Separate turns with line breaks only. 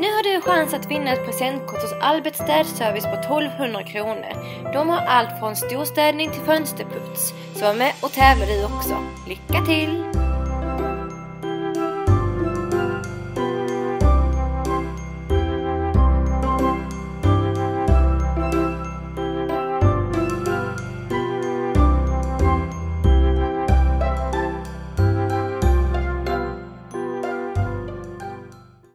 Nu har du chans att vinna ett presentkort hos Albert Städservice på 1200 kronor. De har allt från storstädning till fönsterputs. Så var med och tävla du också. Lycka till!